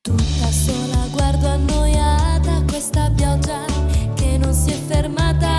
Tutta sola guardo annoiata questa pioggia che non si è fermata.